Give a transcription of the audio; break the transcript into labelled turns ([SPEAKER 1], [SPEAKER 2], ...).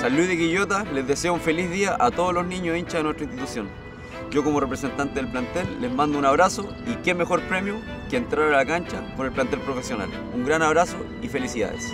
[SPEAKER 1] San Luis de Quillota les deseo un feliz día a todos los niños hinchas de nuestra institución. Yo como representante del plantel les mando un abrazo y qué mejor premio que entrar a la cancha por el plantel profesional. Un gran abrazo y felicidades.